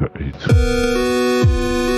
Marker 8.